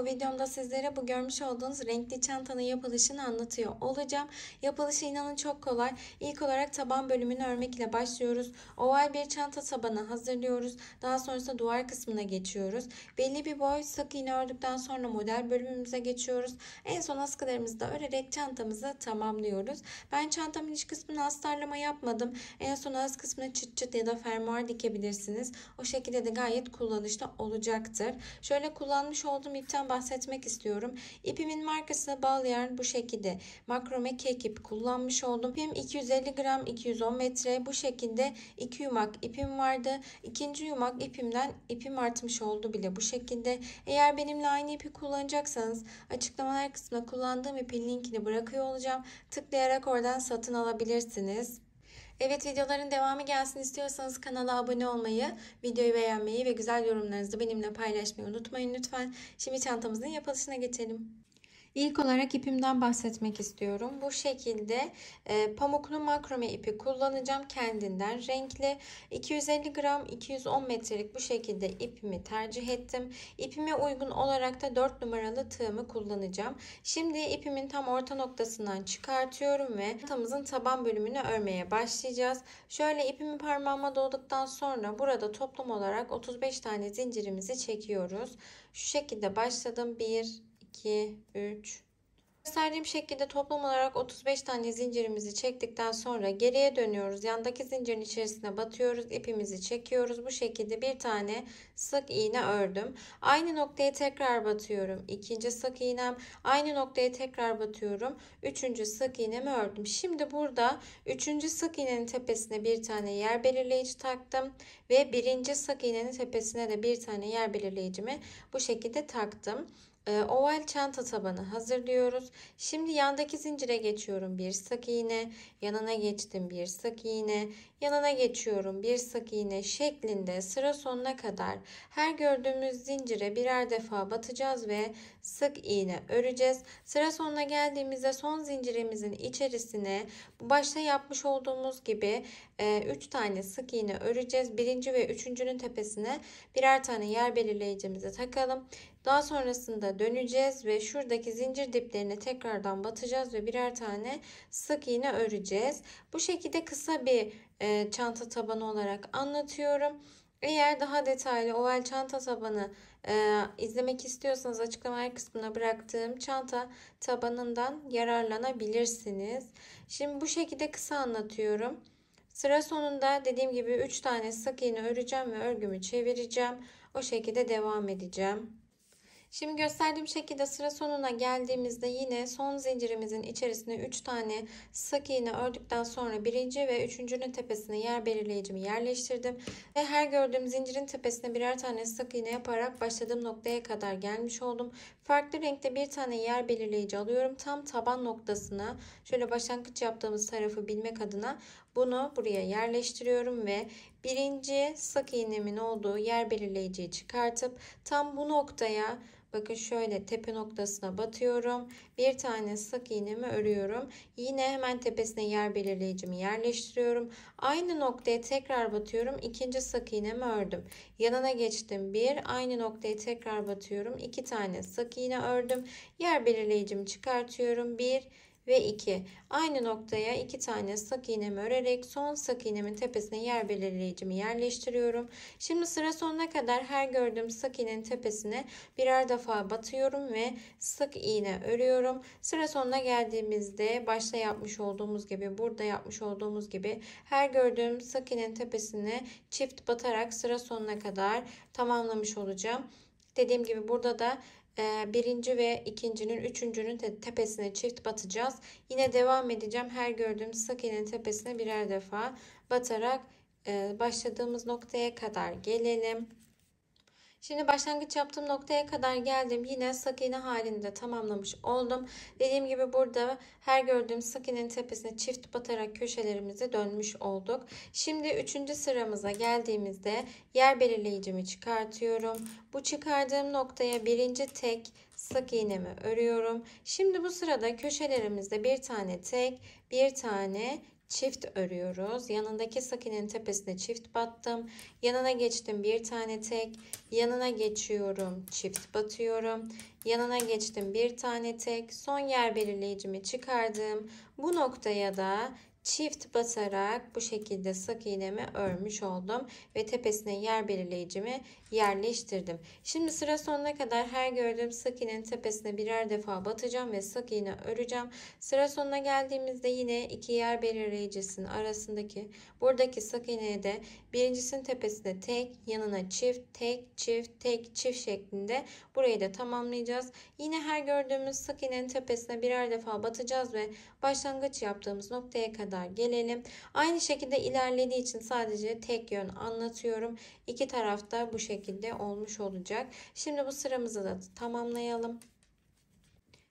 bu videomda sizlere bu görmüş olduğunuz renkli çantanın yapılışını anlatıyor olacağım. Yapılışı inanın çok kolay. İlk olarak taban bölümünü örmek ile başlıyoruz. Oval bir çanta tabanı hazırlıyoruz. Daha sonrasında duvar kısmına geçiyoruz. Belli bir boy sık iğne ördükten sonra model bölümümüze geçiyoruz. En son askılarımızı da örerek çantamızı tamamlıyoruz. Ben çantamın iç kısmına astarlama yapmadım. En son az kısmına çıt çıt ya da fermuar dikebilirsiniz. O şekilde de gayet kullanışlı olacaktır. Şöyle kullanmış olduğum ipten bahsetmek istiyorum. İpimin markası bal yarn bu şekilde. Makrome kek ip kullanmış oldum. İpim 250 gram 210 metre. Bu şekilde iki yumak ipim vardı. İkinci yumak ipimden ipim artmış oldu bile bu şekilde. Eğer benimle aynı ipi kullanacaksanız açıklamalar kısmına kullandığım ipin linkini bırakıyor olacağım. Tıklayarak oradan satın alabilirsiniz. Evet videoların devamı gelsin istiyorsanız kanala abone olmayı, videoyu beğenmeyi ve güzel yorumlarınızı benimle paylaşmayı unutmayın lütfen. Şimdi çantamızın yapılışına geçelim. İlk olarak ipimden bahsetmek istiyorum. Bu şekilde e, pamuklu makrome ipi kullanacağım kendinden. Renkli 250 gram 210 metrelik bu şekilde ipimi tercih ettim. İpime uygun olarak da 4 numaralı tığımı kullanacağım. Şimdi ipimin tam orta noktasından çıkartıyorum ve çantamızın taban bölümünü örmeye başlayacağız. Şöyle ipimi parmağıma dolduktan sonra burada toplam olarak 35 tane zincirimizi çekiyoruz. Şu şekilde başladım. 1 2, 3, Gösterdiğim şekilde toplam olarak 35 tane zincirimizi çektikten sonra geriye dönüyoruz. Yandaki zincirin içerisine batıyoruz. ipimizi çekiyoruz. Bu şekilde bir tane sık iğne ördüm. Aynı noktaya tekrar batıyorum. İkinci sık iğnem. Aynı noktaya tekrar batıyorum. Üçüncü sık iğnemi ördüm. Şimdi burada üçüncü sık iğnenin tepesine bir tane yer belirleyici taktım. Ve birinci sık iğnenin tepesine de bir tane yer belirleyicimi bu şekilde taktım. Ee, oval çanta tabanı hazırlıyoruz. Şimdi yandaki zincire geçiyorum. Bir sık iğne, yanına geçtim bir sık iğne, yanına geçiyorum bir sık iğne şeklinde sıra sonuna kadar her gördüğümüz zincire birer defa batacağız ve sık iğne öreceğiz. Sıra sonuna geldiğimizde son zincirimizin içerisine başta yapmış olduğumuz gibi 3 e, tane sık iğne öreceğiz. Birinci ve üçüncünün tepesine birer tane yer belirleyicimizi takalım. Daha sonrasında döneceğiz ve şuradaki zincir diplerine tekrardan batacağız ve birer tane sık iğne öreceğiz. Bu şekilde kısa bir e, çanta tabanı olarak anlatıyorum. Eğer daha detaylı oval çanta tabanı e, izlemek istiyorsanız açıklamalar kısmına bıraktığım çanta tabanından yararlanabilirsiniz. Şimdi bu şekilde kısa anlatıyorum. Sıra sonunda dediğim gibi 3 tane sık iğne öreceğim ve örgümü çevireceğim. O şekilde devam edeceğim. Şimdi gösterdiğim şekilde sıra sonuna geldiğimizde yine son zincirimizin içerisine 3 tane sık iğne ördükten sonra birinci ve üçüncünün tepesine yer belirleyicimi yerleştirdim. Ve her gördüğüm zincirin tepesine birer tane sık iğne yaparak başladığım noktaya kadar gelmiş oldum. Farklı renkte bir tane yer belirleyici alıyorum. Tam taban noktasına şöyle başlangıç yaptığımız tarafı bilmek adına bunu buraya yerleştiriyorum ve birinci sık iğnemin olduğu yer belirleyiciyi çıkartıp tam bu noktaya Bakın şöyle tepe noktasına batıyorum. Bir tane sık iğnemi örüyorum. Yine hemen tepesine yer belirleyicimi yerleştiriyorum. Aynı noktaya tekrar batıyorum. İkinci sık iğnemi ördüm. Yanına geçtim. Bir aynı noktaya tekrar batıyorum. İki tane sık iğne ördüm. Yer belirleyicimi çıkartıyorum. Bir ve 2. Aynı noktaya 2 tane sık iğnemi örerek son sık iğnemin tepesine yer belirleyicimi yerleştiriyorum. Şimdi sıra sonuna kadar her gördüğüm sık iğnenin tepesine birer defa batıyorum ve sık iğne örüyorum. Sıra sonuna geldiğimizde başta yapmış olduğumuz gibi burada yapmış olduğumuz gibi her gördüğüm sık iğnenin tepesine çift batarak sıra sonuna kadar tamamlamış olacağım. Dediğim gibi burada da birinci ve ikincinin üçüncünün tepesine çift batacağız. Yine devam edeceğim. Her gördüğüm sık iğnenin tepesine birer defa batarak e, başladığımız noktaya kadar gelelim. Şimdi başlangıç yaptığım noktaya kadar geldim. Yine sık iğne halinde tamamlamış oldum. Dediğim gibi burada her gördüğüm sık iğnenin tepesine çift batarak köşelerimize dönmüş olduk. Şimdi üçüncü sıramıza geldiğimizde yer belirleyicimi çıkartıyorum. Bu çıkardığım noktaya birinci tek sık iğnemi örüyorum. Şimdi bu sırada köşelerimizde bir tane tek, bir tane çift örüyoruz. Yanındaki sık iğnenin tepesine çift battım. Yanına geçtim bir tane tek. Yanına geçiyorum. Çift batıyorum. Yanına geçtim bir tane tek. Son yer belirleyicimi çıkardım. Bu noktaya da çift basarak bu şekilde sık iğnemi örmüş oldum ve tepesine yer belirleyicimi yerleştirdim. Şimdi sıra sonuna kadar her gördüğüm sık iğnenin tepesine birer defa batacağım ve sık iğne öreceğim. Sıra sonuna geldiğimizde yine iki yer belirleyicisinin arasındaki buradaki sık iğneye de birincisinin tepesine tek, yanına çift, tek, çift, tek, çift şeklinde burayı da tamamlayacağız. Yine her gördüğümüz sık iğnenin tepesine birer defa batacağız ve başlangıç yaptığımız noktaya kadar gelelim. Aynı şekilde ilerlediği için sadece tek yön anlatıyorum. İki tarafta bu şekilde olmuş olacak. Şimdi bu sıramızı da tamamlayalım.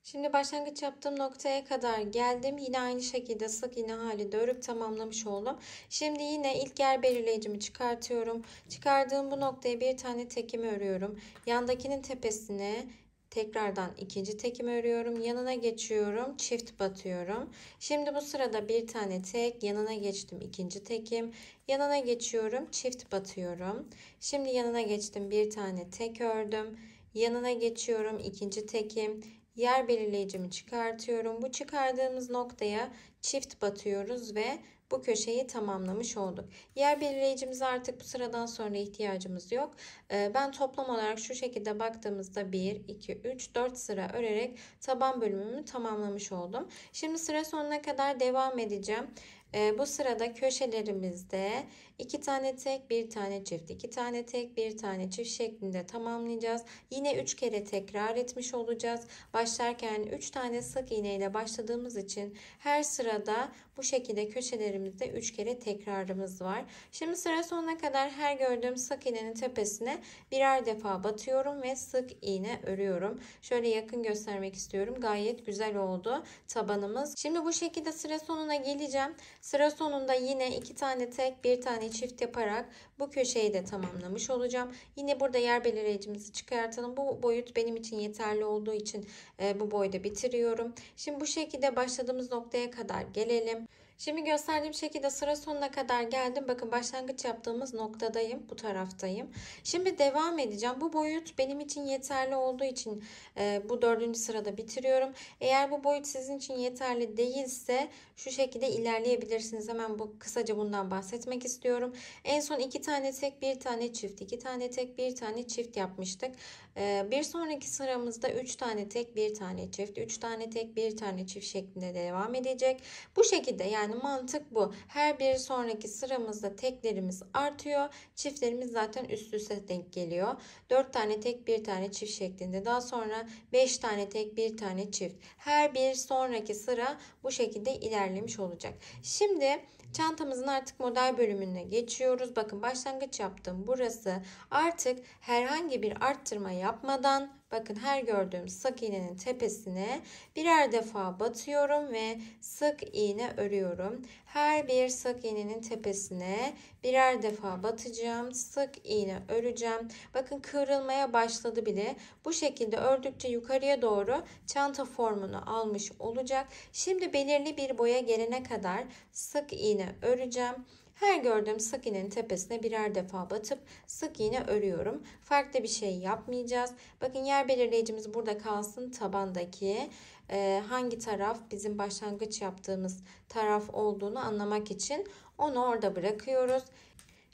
Şimdi başlangıç yaptığım noktaya kadar geldim. Yine aynı şekilde sık iğne halinde örüp tamamlamış oldum. Şimdi yine ilk yer belirleyicimi çıkartıyorum. Çıkardığım bu noktaya bir tane tekimi örüyorum. Yandakinin tepesine Tekrardan ikinci tekimi örüyorum. Yanına geçiyorum. Çift batıyorum. Şimdi bu sırada bir tane tek. Yanına geçtim. ikinci tekim. Yanına geçiyorum. Çift batıyorum. Şimdi yanına geçtim. Bir tane tek ördüm. Yanına geçiyorum. ikinci tekim. Yer belirleyicimi çıkartıyorum. Bu çıkardığımız noktaya çift batıyoruz ve bu köşeyi tamamlamış olduk. Yer belirleyicimize artık bu sıradan sonra ihtiyacımız yok. Ee, ben toplam olarak şu şekilde baktığımızda 1, 2, 3, 4 sıra örerek taban bölümümü tamamlamış oldum. Şimdi sıra sonuna kadar devam edeceğim. Ee, bu sırada köşelerimizde iki tane tek bir tane çift iki tane tek bir tane çift şeklinde tamamlayacağız. Yine üç kere tekrar etmiş olacağız. Başlarken üç tane sık iğne ile başladığımız için her sırada bu şekilde köşelerimizde üç kere tekrarımız var. Şimdi sıra sonuna kadar her gördüğüm sık iğnenin tepesine birer defa batıyorum ve sık iğne örüyorum. Şöyle yakın göstermek istiyorum. Gayet güzel oldu tabanımız. Şimdi bu şekilde sıra sonuna geleceğim. Sıra sonunda yine iki tane tek bir tane çift yaparak bu köşeyi de tamamlamış olacağım. Yine burada yer belirleyicimizi çıkartalım. Bu boyut benim için yeterli olduğu için e, bu boyda bitiriyorum. Şimdi bu şekilde başladığımız noktaya kadar gelelim. Şimdi gösterdiğim şekilde sıra sonuna kadar geldim. Bakın başlangıç yaptığımız noktadayım. Bu taraftayım. Şimdi devam edeceğim. Bu boyut benim için yeterli olduğu için e, bu dördüncü sırada bitiriyorum. Eğer bu boyut sizin için yeterli değilse şu şekilde ilerleyebilirsiniz. Hemen bu kısaca bundan bahsetmek istiyorum. En son iki tane tek bir tane çift. iki tane tek bir tane çift yapmıştık. E, bir sonraki sıramızda üç tane tek bir tane çift. Üç tane tek bir tane çift şeklinde devam edecek. Bu şekilde yani yani mantık bu. Her bir sonraki sıramızda teklerimiz artıyor. Çiftlerimiz zaten üst üste denk geliyor. 4 tane tek bir tane çift şeklinde. Daha sonra 5 tane tek bir tane çift. Her bir sonraki sıra bu şekilde ilerlemiş olacak. Şimdi çantamızın artık model bölümüne geçiyoruz. Bakın başlangıç yaptım. Burası artık herhangi bir arttırma yapmadan Bakın her gördüğüm sık iğnenin tepesine birer defa batıyorum ve sık iğne örüyorum. Her bir sık iğnenin tepesine birer defa batacağım. Sık iğne öreceğim. Bakın kıvrılmaya başladı bile. Bu şekilde ördükçe yukarıya doğru çanta formunu almış olacak. Şimdi belirli bir boya gelene kadar sık iğne öreceğim. Her gördüğüm sık iğnenin tepesine birer defa batıp sık iğne örüyorum. Farklı bir şey yapmayacağız. Bakın yer belirleyicimiz burada kalsın tabandaki e, hangi taraf bizim başlangıç yaptığımız taraf olduğunu anlamak için onu orada bırakıyoruz.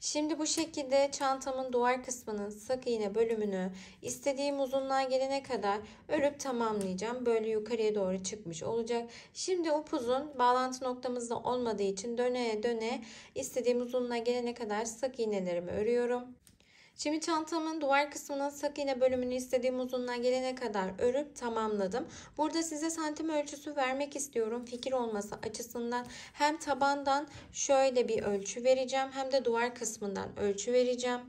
Şimdi bu şekilde çantamın duvar kısmının sık iğne bölümünü istediğim uzunluğa gelene kadar örüp tamamlayacağım. Böyle yukarıya doğru çıkmış olacak. Şimdi upuzun bağlantı noktamızda olmadığı için döne döne istediğim uzunluğa gelene kadar sık iğnelerimi örüyorum. Şimdi çantamın duvar kısmının sık iğne bölümünü istediğim uzunluğa gelene kadar örüp tamamladım. Burada size santim ölçüsü vermek istiyorum. Fikir olması açısından hem tabandan şöyle bir ölçü vereceğim hem de duvar kısmından ölçü vereceğim.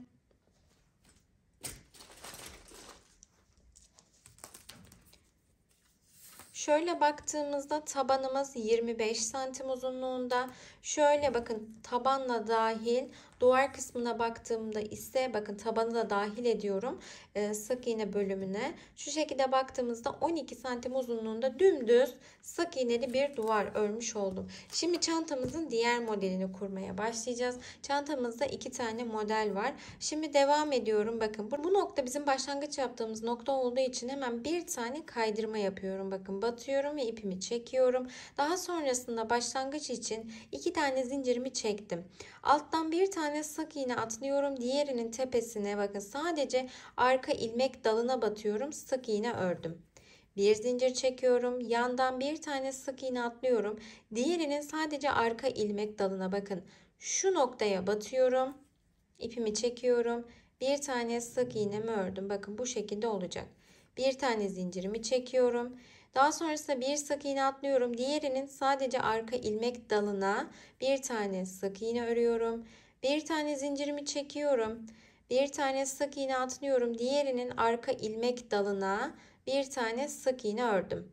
Şöyle baktığımızda tabanımız 25 santim uzunluğunda. Şöyle bakın tabanla dahil duvar kısmına baktığımda ise bakın tabanı da dahil ediyorum e, sık iğne bölümüne. Şu şekilde baktığımızda 12 santim uzunluğunda dümdüz sık iğneli bir duvar örmüş oldum. Şimdi çantamızın diğer modelini kurmaya başlayacağız. Çantamızda iki tane model var. Şimdi devam ediyorum. Bakın bu nokta bizim başlangıç yaptığımız nokta olduğu için hemen bir tane kaydırma yapıyorum. Bakın batıyorum ve ipimi çekiyorum. Daha sonrasında başlangıç için iki tane zincirimi çektim. Alttan bir tane sık iğne atlıyorum. Diğerinin tepesine bakın sadece arka ilmek dalına batıyorum. Sık iğne ördüm. Bir zincir çekiyorum. Yandan bir tane sık iğne atlıyorum. Diğerinin sadece arka ilmek dalına bakın. Şu noktaya batıyorum. İpimi çekiyorum. Bir tane sık iğnemi ördüm. Bakın bu şekilde olacak. Bir tane zincirimi çekiyorum. Daha sonrasında bir sık iğne atlıyorum. Diğerinin sadece arka ilmek dalına bir tane sık iğne örüyorum. Bir tane zincirimi çekiyorum. Bir tane sık iğne atlıyorum. Diğerinin arka ilmek dalına bir tane sık iğne ördüm.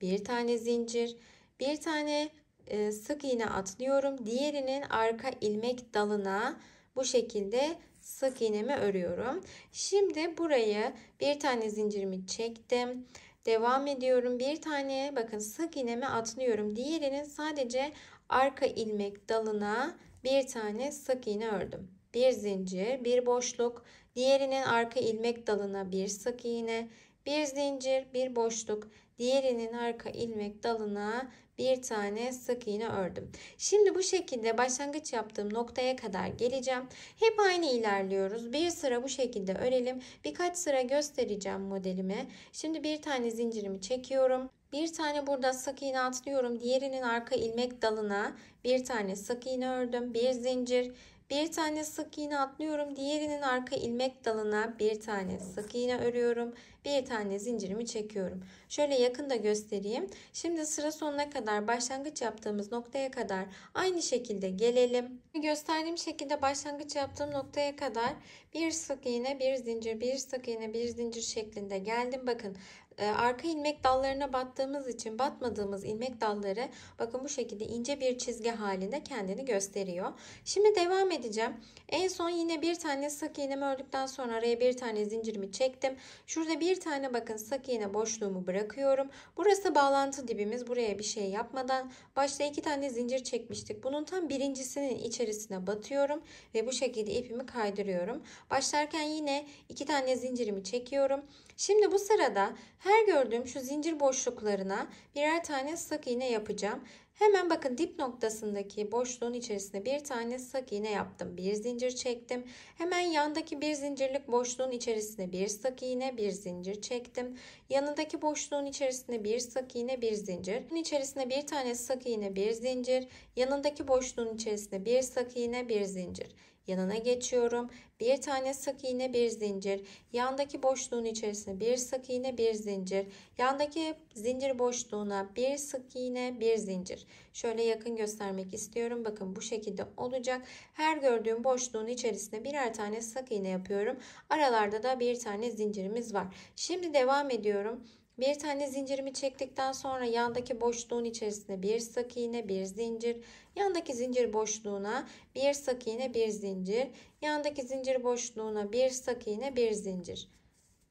Bir tane zincir, bir tane e, sık iğne atlıyorum. Diğerinin arka ilmek dalına bu şekilde sık iğnemi örüyorum. Şimdi burayı bir tane zincirimi çektim. Devam ediyorum. Bir tane bakın sık iğnemi atlıyorum. Diğerinin sadece arka ilmek dalına bir tane sık iğne ördüm. Bir zincir, bir boşluk, diğerinin arka ilmek dalına bir sık iğne, bir zincir, bir boşluk, diğerinin arka ilmek dalına bir tane sık iğne ördüm. Şimdi bu şekilde başlangıç yaptığım noktaya kadar geleceğim. Hep aynı ilerliyoruz. Bir sıra bu şekilde örelim. Birkaç sıra göstereceğim modelimi. Şimdi bir tane zincirimi çekiyorum. Bir tane burada sık iğne atlıyorum. Diğerinin arka ilmek dalına bir tane sık iğne ördüm. Bir zincir, bir tane sık iğne atlıyorum. Diğerinin arka ilmek dalına bir tane sık iğne örüyorum. Bir tane zincirimi çekiyorum. Şöyle yakında göstereyim. Şimdi sıra sonuna kadar başlangıç yaptığımız noktaya kadar aynı şekilde gelelim. Gösterdiğim şekilde başlangıç yaptığım noktaya kadar bir sık iğne, bir zincir, bir sık iğne, bir zincir şeklinde geldim. Bakın arka ilmek dallarına battığımız için batmadığımız ilmek dalları bakın bu şekilde ince bir çizgi halinde kendini gösteriyor. Şimdi devam edeceğim. En son yine bir tane sık iğnemi ördükten sonra araya bir tane zincirimi çektim. Şurada bir tane bakın sık iğne boşluğumu bırakıyorum. Burası bağlantı dibimiz. Buraya bir şey yapmadan başta iki tane zincir çekmiştik. Bunun tam birincisinin içerisine batıyorum ve bu şekilde ipimi kaydırıyorum. Başlarken yine iki tane zincirimi çekiyorum. Şimdi bu sırada her gördüğüm şu zincir boşluklarına birer tane sık iğne yapacağım. Hemen bakın dip noktasındaki boşluğun içerisine bir tane sık iğne yaptım. Bir zincir çektim. Hemen yandaki bir zincirlik boşluğun içerisine bir sık iğne, bir zincir çektim. Yanındaki boşluğun içerisine bir sık iğne, bir zincir. Bunun içerisine bir tane sık iğne, bir zincir. Yanındaki boşluğun içerisine bir sık iğne, bir zincir. Yanına geçiyorum. Bir tane sık iğne bir zincir. Yandaki boşluğun içerisine bir sık iğne bir zincir. Yandaki zincir boşluğuna bir sık iğne bir zincir. Şöyle yakın göstermek istiyorum. Bakın bu şekilde olacak. Her gördüğüm boşluğun içerisine birer tane sık iğne yapıyorum. Aralarda da bir tane zincirimiz var. Şimdi devam ediyorum. Bir tane zincirimi çektikten sonra yandaki boşluğun içerisine bir sık iğne, bir zincir, yandaki zincir boşluğuna bir sık iğne, bir zincir, yandaki zincir boşluğuna bir sık iğne, bir zincir.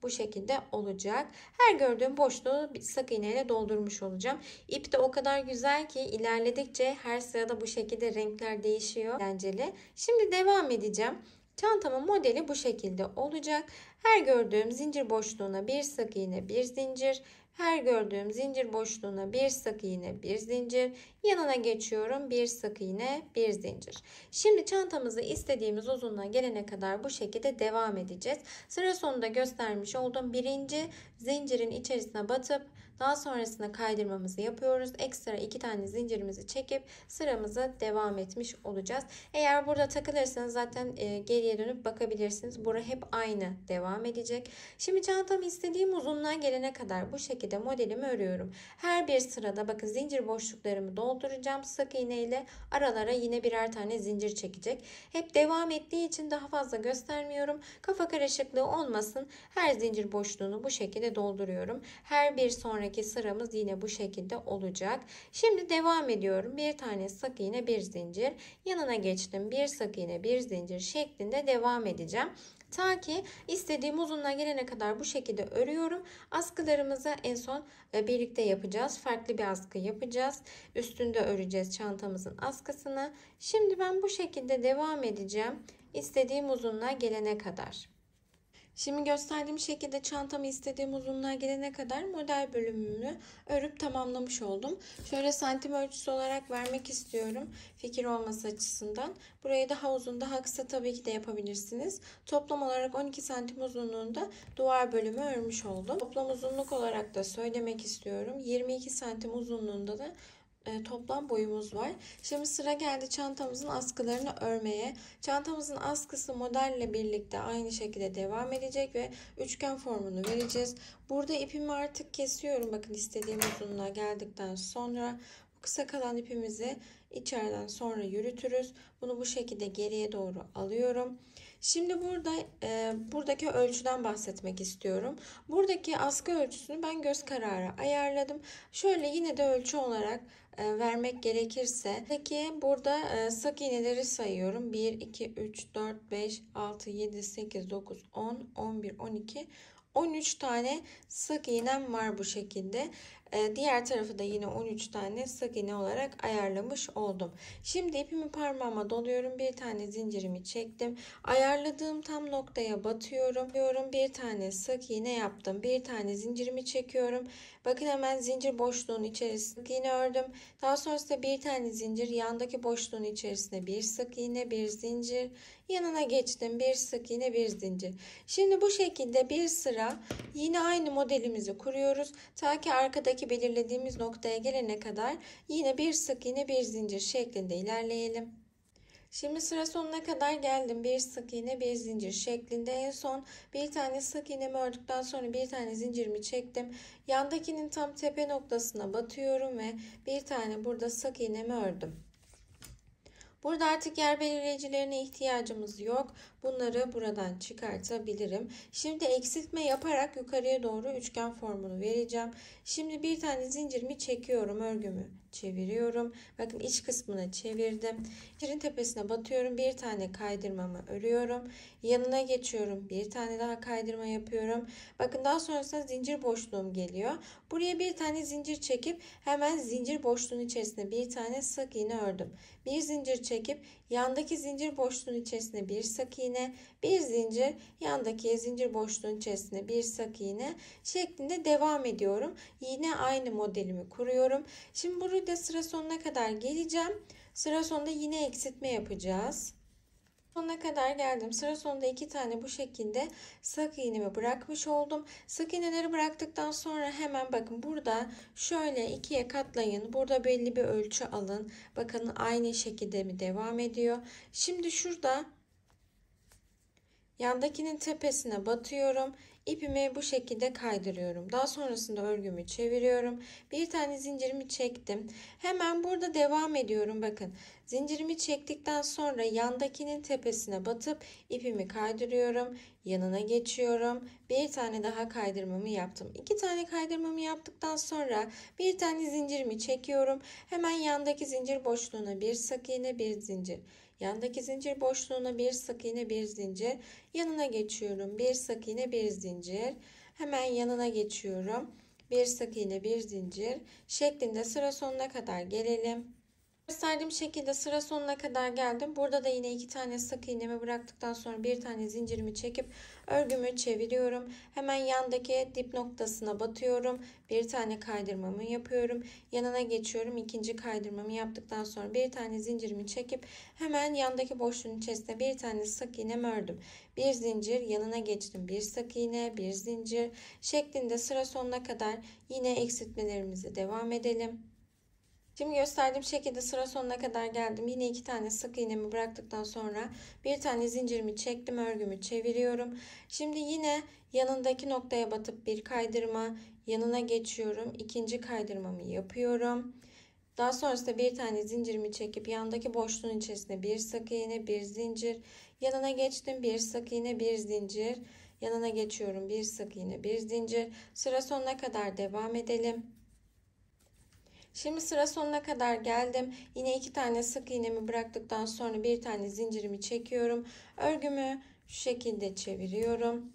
Bu şekilde olacak. Her gördüğüm boşluğu bir sık iğneyle doldurmuş olacağım. İp de o kadar güzel ki ilerledikçe her sırada bu şekilde renkler değişiyor. Eğlenceli. Şimdi devam edeceğim. Çantamın modeli bu şekilde olacak. Her gördüğüm zincir boşluğuna bir sık iğne, bir zincir. Her gördüğüm zincir boşluğuna bir sık iğne, bir zincir. Yanına geçiyorum. Bir sık iğne, bir zincir. Şimdi çantamızı istediğimiz uzunluğa gelene kadar bu şekilde devam edeceğiz. Sıra sonunda göstermiş olduğum birinci zincirin içerisine batıp daha sonrasında kaydırmamızı yapıyoruz. Ekstra iki tane zincirimizi çekip sıramızı devam etmiş olacağız. Eğer burada takılırsanız zaten e, geriye dönüp bakabilirsiniz. Bura hep aynı devam edecek. Şimdi çantamı istediğim uzunluğa gelene kadar bu şekilde modelimi örüyorum. Her bir sırada bakın zincir boşluklarımı dolduracağım. Sık iğne ile aralara yine birer tane zincir çekecek. Hep devam ettiği için daha fazla göstermiyorum. Kafa karışıklığı olmasın. Her zincir boşluğunu bu şekilde dolduruyorum. Her bir sonra sonraki sıramız yine bu şekilde olacak. Şimdi devam ediyorum. Bir tane sık iğne bir zincir. Yanına geçtim. Bir sık iğne bir zincir şeklinde devam edeceğim. Ta ki istediğim uzunluğa gelene kadar bu şekilde örüyorum. Askılarımızı en son e, birlikte yapacağız. Farklı bir askı yapacağız. Üstünde öreceğiz çantamızın askısını. Şimdi ben bu şekilde devam edeceğim. İstediğim uzunluğa gelene kadar. Şimdi gösterdiğim şekilde çantamı istediğim uzunluğa gelene kadar model bölümümü örüp tamamlamış oldum. Şöyle santim ölçüsü olarak vermek istiyorum fikir olması açısından. Burayı daha uzun daha kısa tabii ki de yapabilirsiniz. Toplam olarak 12 santim uzunluğunda duvar bölümü örmüş oldum. Toplam uzunluk olarak da söylemek istiyorum. 22 santim uzunluğunda da e, toplam boyumuz var. Şimdi sıra geldi çantamızın askılarını örmeye. Çantamızın askısı modelle birlikte aynı şekilde devam edecek ve üçgen formunu vereceğiz. Burada ipimi artık kesiyorum. Bakın istediğim uzunluğa geldikten sonra kısa kalan ipimizi içeriden sonra yürütürüz. Bunu bu şekilde geriye doğru alıyorum. Şimdi burada e, buradaki ölçüden bahsetmek istiyorum. Buradaki askı ölçüsünü ben göz kararı ayarladım. Şöyle yine de ölçü olarak e, vermek gerekirse peki burada e, sık iğneleri sayıyorum. 1, 2, 3, 4, 5, 6, 7, 8, 9, 10, 11, 12, 13 tane sık iğnem var bu şekilde. Ee, diğer tarafı da yine 13 tane sık iğne olarak ayarlamış oldum. Şimdi ipimi parmağıma doluyorum. Bir tane zincirimi çektim. Ayarladığım tam noktaya batıyorum. Diyorum bir tane sık iğne yaptım. Bir tane zincirimi çekiyorum. Bakın hemen zincir boşluğun içerisinde sık iğne ördüm. Daha sonrasında bir tane zincir yandaki boşluğun içerisinde bir sık iğne bir zincir yanına geçtim bir sık iğne bir zincir. Şimdi bu şekilde bir sıra yine aynı modelimizi kuruyoruz. Ta ki arkadaki belirlediğimiz noktaya gelene kadar yine bir sık iğne bir zincir şeklinde ilerleyelim. Şimdi sıra sonuna kadar geldim. Bir sık iğne bir zincir şeklinde. En son bir tane sık iğnemi ördükten sonra bir tane zincirimi çektim. Yandakinin tam tepe noktasına batıyorum ve bir tane burada sık iğnemi ördüm. Burada artık yer belirleyicilerine ihtiyacımız yok. Bunları buradan çıkartabilirim. Şimdi eksiltme yaparak yukarıya doğru üçgen formunu vereceğim. Şimdi bir tane zincirimi çekiyorum örgümü çeviriyorum. Bakın iç kısmına çevirdim. Zincirin tepesine batıyorum. Bir tane kaydırmamı örüyorum. Yanına geçiyorum. Bir tane daha kaydırma yapıyorum. Bakın daha sonrasında zincir boşluğum geliyor. Buraya bir tane zincir çekip hemen zincir boşluğun içerisine bir tane sık iğne ördüm. Bir zincir çekip yandaki zincir boşluğun içerisine bir sık iğne, bir zincir, yandaki zincir boşluğun içerisine bir sık iğne şeklinde devam ediyorum. Yine aynı modelimi kuruyorum. Şimdi burada sıra sonuna kadar geleceğim. Sıra sonunda yine eksiltme yapacağız. Sonuna kadar geldim. Sıra sonunda iki tane bu şekilde sık iğnemi bırakmış oldum. Sık iğneleri bıraktıktan sonra hemen bakın burada şöyle ikiye katlayın. Burada belli bir ölçü alın. Bakın aynı şekilde mi devam ediyor. Şimdi şurada yandakinin tepesine batıyorum. İpimi bu şekilde kaydırıyorum. Daha sonrasında örgümü çeviriyorum. Bir tane zincirimi çektim. Hemen burada devam ediyorum. Bakın zincirimi çektikten sonra yandakinin tepesine batıp ipimi kaydırıyorum. Yanına geçiyorum. Bir tane daha kaydırmamı yaptım. İki tane kaydırmamı yaptıktan sonra bir tane zincirimi çekiyorum. Hemen yandaki zincir boşluğuna bir sık iğne bir zincir. Yandaki zincir boşluğuna bir sık iğne bir zincir. Yanına geçiyorum. Bir sık iğne bir zincir. Hemen yanına geçiyorum. Bir sık iğne bir zincir şeklinde sıra sonuna kadar gelelim. Gösterdiğim şekilde sıra sonuna kadar geldim. Burada da yine iki tane sık iğnemi bıraktıktan sonra bir tane zincirimi çekip örgümü çeviriyorum. Hemen yandaki dip noktasına batıyorum. Bir tane kaydırmamı yapıyorum. Yanına geçiyorum. İkinci kaydırmamı yaptıktan sonra bir tane zincirimi çekip hemen yandaki boşluğun içerisinde bir tane sık iğne ördüm. Bir zincir yanına geçtim. Bir sık iğne, bir zincir şeklinde sıra sonuna kadar yine eksiltmelerimize devam edelim. Şimdi gösterdiğim şekilde sıra sonuna kadar geldim. Yine iki tane sık iğnemi bıraktıktan sonra bir tane zincirimi çektim. Örgümü çeviriyorum. Şimdi yine yanındaki noktaya batıp bir kaydırma yanına geçiyorum. İkinci kaydırmamı yapıyorum. Daha sonrasında bir tane zincirimi çekip yandaki boşluğun içerisine bir sık iğne, bir zincir. Yanına geçtim. Bir sık iğne, bir zincir. yanına geçiyorum bir sık iğne bir zincir sıra sonuna kadar devam edelim Şimdi sıra sonuna kadar geldim. Yine iki tane sık iğnemi bıraktıktan sonra bir tane zincirimi çekiyorum. Örgümü şu şekilde çeviriyorum.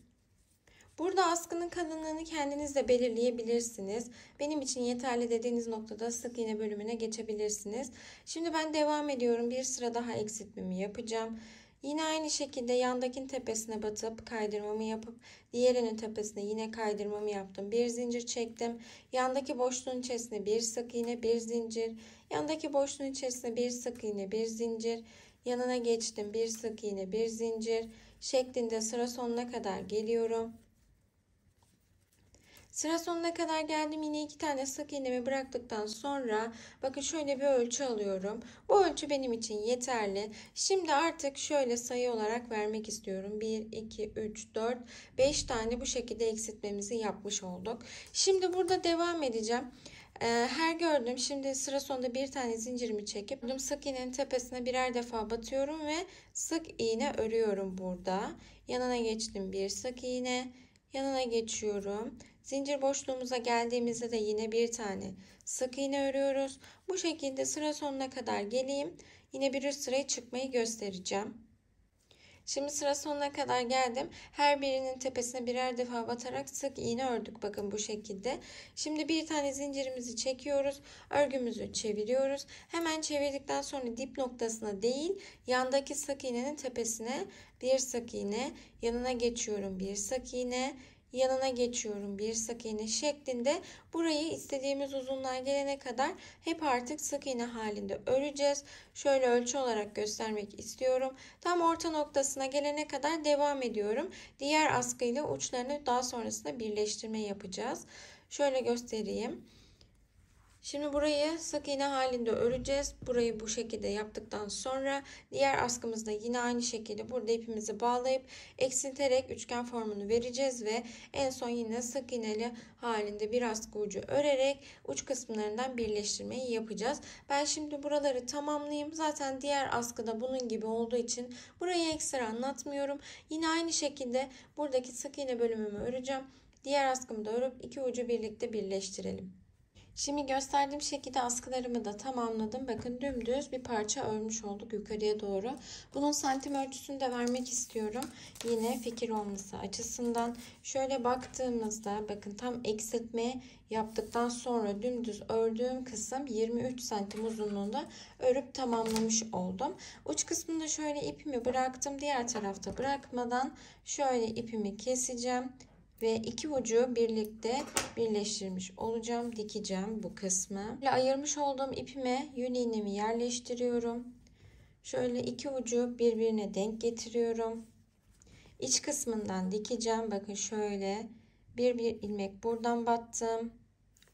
Burada askının kalınlığını kendiniz de belirleyebilirsiniz. Benim için yeterli dediğiniz noktada sık iğne bölümüne geçebilirsiniz. Şimdi ben devam ediyorum. Bir sıra daha eksiltmemi yapacağım. Yine aynı şekilde yandakinin tepesine batıp kaydırmamı yapıp diğerinin tepesine yine kaydırmamı yaptım. Bir zincir çektim. Yandaki boşluğun içerisine bir sık iğne, bir zincir. Yandaki boşluğun içerisine bir sık iğne, bir zincir. Yanına geçtim. Bir sık iğne, bir zincir şeklinde sıra sonuna kadar geliyorum. Sıra sonuna kadar geldim. Yine iki tane sık iğnemi bıraktıktan sonra bakın şöyle bir ölçü alıyorum. Bu ölçü benim için yeterli. Şimdi artık şöyle sayı olarak vermek istiyorum. 1, 2, 3, 4, 5 tane bu şekilde eksiltmemizi yapmış olduk. Şimdi burada devam edeceğim. Ee, her gördüm şimdi sıra sonunda bir tane zincirimi çekip sık iğnenin tepesine birer defa batıyorum ve sık iğne örüyorum burada. Yanına geçtim bir sık iğne. Yanına geçiyorum. Zincir boşluğumuza geldiğimizde de yine bir tane sık iğne örüyoruz. Bu şekilde sıra sonuna kadar geleyim. Yine bir üst sıraya çıkmayı göstereceğim. Şimdi sıra sonuna kadar geldim. Her birinin tepesine birer defa batarak sık iğne ördük. Bakın bu şekilde. Şimdi bir tane zincirimizi çekiyoruz. Örgümüzü çeviriyoruz. Hemen çevirdikten sonra dip noktasına değil yandaki sık iğnenin tepesine bir sık iğne yanına geçiyorum bir sık iğne yanına geçiyorum bir sık iğne şeklinde burayı istediğimiz uzunluğa gelene kadar hep artık sık iğne halinde öreceğiz. Şöyle ölçü olarak göstermek istiyorum. Tam orta noktasına gelene kadar devam ediyorum. Diğer askıyla uçlarını daha sonrasında birleştirme yapacağız. Şöyle göstereyim. Şimdi burayı sık iğne halinde öreceğiz. Burayı bu şekilde yaptıktan sonra diğer askımızda yine aynı şekilde burada ipimizi bağlayıp eksilterek üçgen formunu vereceğiz ve en son yine sık iğneli halinde bir askı ucu örerek uç kısımlarından birleştirmeyi yapacağız. Ben şimdi buraları tamamlayayım. Zaten diğer askıda bunun gibi olduğu için burayı ekstra anlatmıyorum. Yine aynı şekilde buradaki sık iğne bölümümü öreceğim. Diğer askımı da örüp iki ucu birlikte birleştirelim. Şimdi gösterdiğim şekilde askılarımı da tamamladım. Bakın dümdüz bir parça örmüş olduk yukarıya doğru. Bunun santim ölçüsünü de vermek istiyorum. Yine fikir olması açısından. Şöyle baktığımızda bakın tam eksiltme yaptıktan sonra dümdüz ördüğüm kısım 23 santim uzunluğunda örüp tamamlamış oldum. Uç kısmında şöyle ipimi bıraktım. Diğer tarafta bırakmadan şöyle ipimi keseceğim ve iki ucu birlikte birleştirmiş olacağım. Dikeceğim bu kısmı. Böyle ayırmış olduğum ipime yün iğnemi yerleştiriyorum. Şöyle iki ucu birbirine denk getiriyorum. İç kısmından dikeceğim. Bakın şöyle bir bir ilmek buradan battım.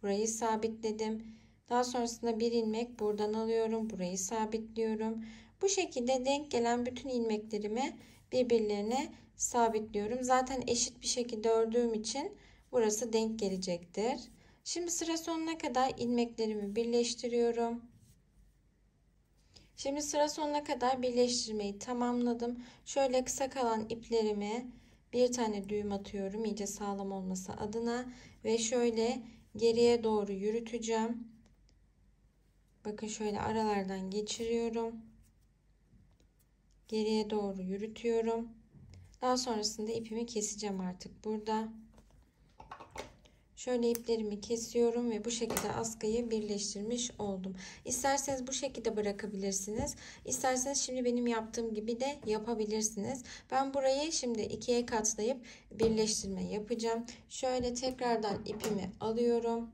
Burayı sabitledim. Daha sonrasında bir ilmek buradan alıyorum. Burayı sabitliyorum. Bu şekilde denk gelen bütün ilmeklerimi birbirlerine sabitliyorum. Zaten eşit bir şekilde ördüğüm için burası denk gelecektir. Şimdi sıra sonuna kadar ilmeklerimi birleştiriyorum. Şimdi sıra sonuna kadar birleştirmeyi tamamladım. Şöyle kısa kalan iplerimi bir tane düğüm atıyorum iyice sağlam olması adına ve şöyle geriye doğru yürüteceğim. Bakın şöyle aralardan geçiriyorum. Geriye doğru yürütüyorum. Daha sonrasında ipimi keseceğim artık burada. Şöyle iplerimi kesiyorum ve bu şekilde askıyı birleştirmiş oldum. İsterseniz bu şekilde bırakabilirsiniz. İsterseniz şimdi benim yaptığım gibi de yapabilirsiniz. Ben burayı şimdi ikiye katlayıp birleştirme yapacağım. Şöyle tekrardan ipimi alıyorum.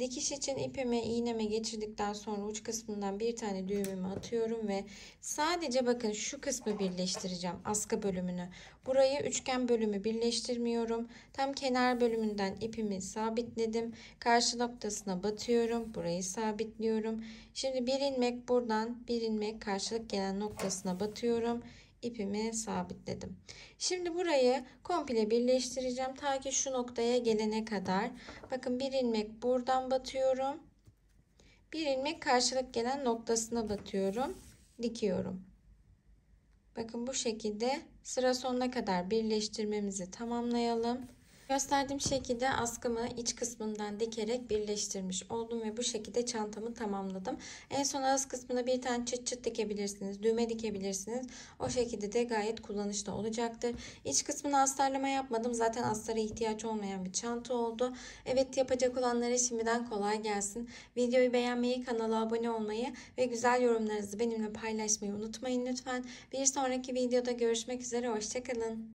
Dikiş için ipimi iğneme geçirdikten sonra uç kısmından bir tane düğümümü atıyorum ve sadece bakın şu kısmı birleştireceğim askı bölümünü. Burayı üçgen bölümü birleştirmiyorum. Tam kenar bölümünden ipimi sabitledim. Karşı noktasına batıyorum. Burayı sabitliyorum. Şimdi bir ilmek buradan bir ilmek karşılık gelen noktasına batıyorum ipimi sabitledim. Şimdi burayı komple birleştireceğim ta ki şu noktaya gelene kadar. Bakın bir ilmek buradan batıyorum. Bir ilmek karşılık gelen noktasına batıyorum. Dikiyorum. Bakın bu şekilde sıra sonuna kadar birleştirmemizi tamamlayalım. Gösterdiğim şekilde askımı iç kısmından dikerek birleştirmiş oldum ve bu şekilde çantamı tamamladım. En son ağız kısmına bir tane çıt çıt dikebilirsiniz, düğme dikebilirsiniz. O şekilde de gayet kullanışlı olacaktır. İç kısmına astarlama yapmadım. Zaten astara ihtiyaç olmayan bir çanta oldu. Evet yapacak olanlara şimdiden kolay gelsin. Videoyu beğenmeyi, kanala abone olmayı ve güzel yorumlarınızı benimle paylaşmayı unutmayın lütfen. Bir sonraki videoda görüşmek üzere. Hoşçakalın.